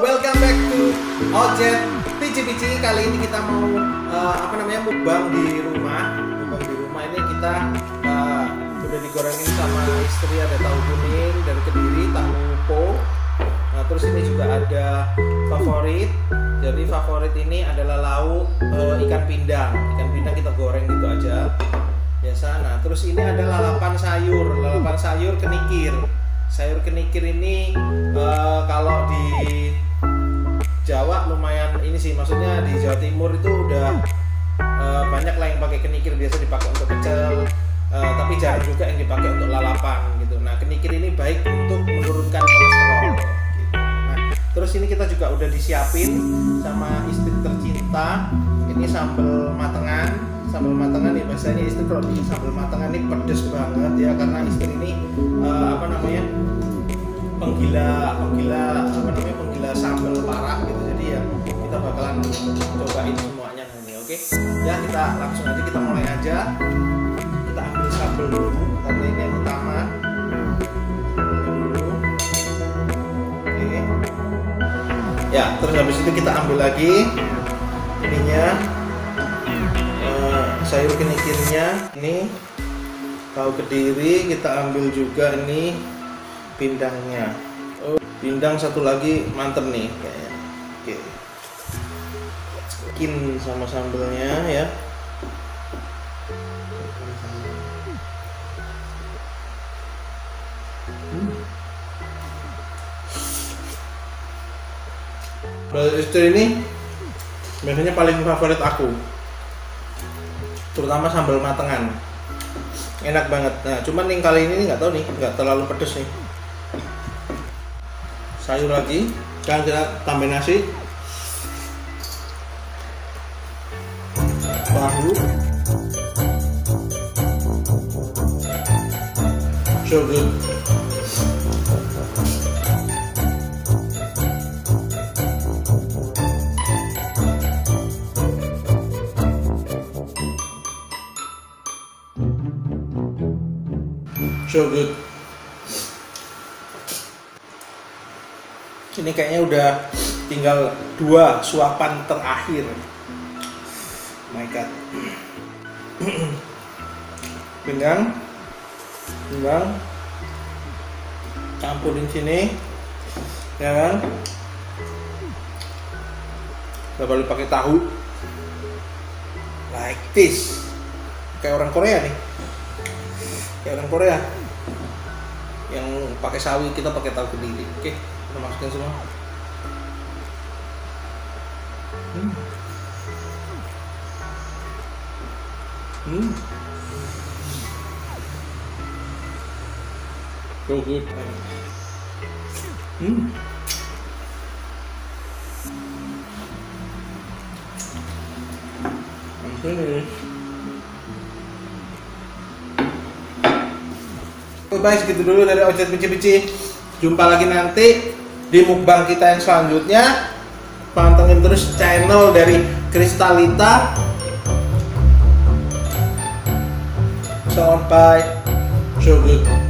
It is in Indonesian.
welcome back to Ojet Pici Pici. Kali ini kita mau uh, apa namanya mukbang di rumah. Mukbang di rumah ini kita uh, udah digorengin sama istri ada tahu kuning dari kediri, tahu po. Nah terus ini juga ada favorit. Jadi favorit ini adalah lauk uh, ikan pindang. Ikan pindang kita goreng gitu aja biasa. Nah terus ini ada lalapan sayur, lalapan sayur kenikir sayur kenikir ini uh, kalau di Jawa lumayan ini sih maksudnya di Jawa Timur itu udah uh, banyak lah yang pakai kenikir biasa dipakai untuk pecel uh, tapi jarang juga yang dipakai untuk lalapan gitu nah kenikir ini baik untuk menurunkan kolesterol gitu. nah terus ini kita juga udah disiapin sama istri tercinta ini sambal matengan sambal matengan ya biasanya istri kalau bikin sambal matengan ini pedes banget ya karena istri ini uh, apa namanya penggila penggila apa namanya penggila sambal parah gitu jadi ya kita bakalan cobain semuanya nanti oke? Ya kita langsung aja kita mulai aja. Kita ambil sambal dulu karena ini yang utama. Oke. Ya terus habis itu kita ambil lagi ininya. Sayur kenikirnya ini. Tahu kediri kita ambil juga ini pindangnya pindang satu lagi mantep nih kayaknya. Oke. Kin sama sambelnya ya. Hmm. istri ini biasanya paling favorit aku. Terutama sambal matengan. Enak banget. Nah cuman yang kali ini nggak tahu nih nggak terlalu pedes nih sayur lagi. Sekarang kita tambah nasi. Tahu. So good so good ini kayaknya udah tinggal dua suapan terakhir. My god. Pinggang. Pinggang. Campurin sini. Ya kan? Kita baru pakai tahu. Like this. Kayak orang Korea nih. Kayak orang Korea. Yang pakai sawi kita pakai tahu kediri oke kita masukin semua hmm. Hmm. So good. Hmm. I'm finished. Baik segitu dulu dari Ojek Pici-Pici Jumpa lagi nanti di mukbang kita yang selanjutnya Pantengin terus channel dari Kristalita. Bye So good